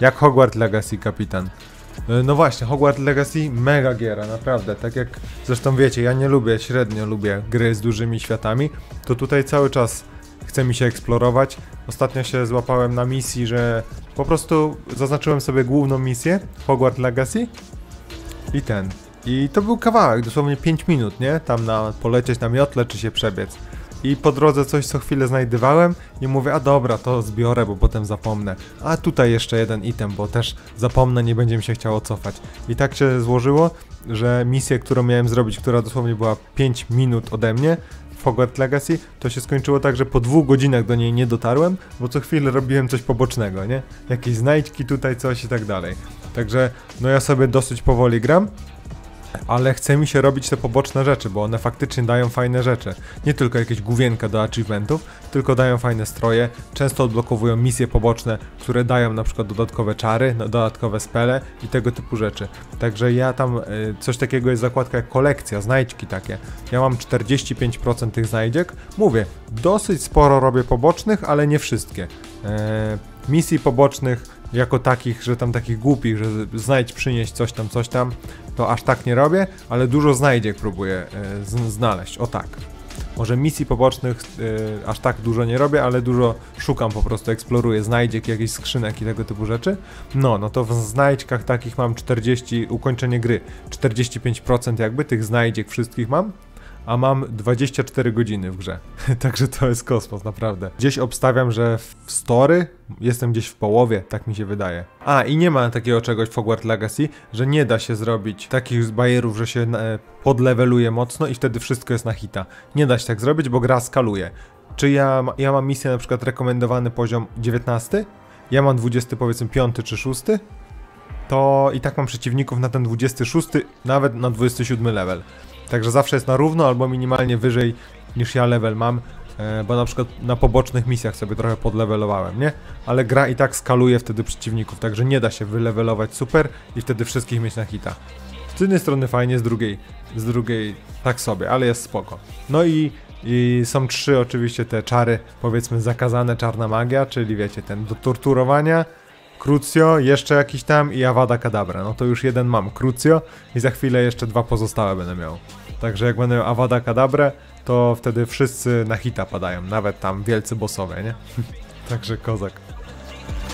Jak Hogwarts Legacy, kapitan. E, No właśnie, Hogwarts Legacy mega giera, naprawdę. Tak jak zresztą wiecie, ja nie lubię, średnio lubię gry z dużymi światami, to tutaj cały czas chce mi się eksplorować. Ostatnio się złapałem na misji, że po prostu zaznaczyłem sobie główną misję Hogwarts Legacy i ten. I to był kawałek, dosłownie 5 minut, nie? Tam na polecieć na miotle czy się przebiec. I po drodze coś co chwilę znajdywałem i mówię, a dobra, to zbiorę, bo potem zapomnę. A tutaj jeszcze jeden item, bo też zapomnę, nie będzie mi się chciało cofać. I tak się złożyło, że misję, którą miałem zrobić, która dosłownie była 5 minut ode mnie, Hogwarts Legacy, to się skończyło tak, że po dwóch godzinach do niej nie dotarłem, bo co chwilę robiłem coś pobocznego, nie? Jakieś znajdźki tutaj, coś i tak dalej. Także, no ja sobie dosyć powoli gram, ale chce mi się robić te poboczne rzeczy, bo one faktycznie dają fajne rzeczy. Nie tylko jakieś główienka do achievementów, tylko dają fajne stroje, często odblokowują misje poboczne, które dają na przykład dodatkowe czary, no, dodatkowe spele i tego typu rzeczy. Także ja tam, y, coś takiego jest zakładka jak kolekcja, znajdźki takie. Ja mam 45% tych znajdziek. Mówię, dosyć sporo robię pobocznych, ale nie wszystkie. E, misji pobocznych jako takich, że tam takich głupich, że znajdź, przynieść coś tam, coś tam, to aż tak nie robię, ale dużo znajdziek próbuję z- znaleźć, o tak. Może misji pobocznych e, aż tak dużo nie robię, ale dużo szukam po prostu, eksploruję znajdziek, jakichś skrzynek i tego typu rzeczy. No, no to w znajdźkach takich mam 40, ukończenie gry, 45% jakby tych znajdziek wszystkich mam, a mam 24 godziny w grze. Także to jest kosmos, naprawdę. Gdzieś obstawiam, że w story jestem gdzieś w połowie, tak mi się wydaje. A, i nie ma takiego czegoś w Hogwarts Legacy, że nie da się zrobić takich bajerów, że się e, podleveluje mocno i wtedy wszystko jest na hita. Nie da się tak zrobić, bo gra skaluje. Czy ja, ja mam misję na przykład rekomendowany poziom 19? Ja mam 20 powiedzmy 5 czy 6? to i tak mam przeciwników na ten 26, nawet na 27 level. Także zawsze jest na równo albo minimalnie wyżej niż ja level mam, e, bo na przykład na pobocznych misjach sobie trochę podlevelowałem, nie? Ale gra i tak skaluje wtedy przeciwników, także nie da się wylevelować super i wtedy wszystkich mieć na hita. Z jednej strony fajnie, z drugiej, z drugiej tak sobie, ale jest spoko. No i, i są trzy oczywiście te czary, powiedzmy zakazane, czarna magia, czyli wiecie, ten do torturowania, Crucio, jeszcze jakiś tam i Avada Kedavra. No to już jeden mam, Crucio i za chwilę jeszcze dwa pozostałe będę miał. Także jak będę miał Avada Kedavra, to wtedy wszyscy na hita padają, nawet tam wielcy bossowie, nie? Także kozak.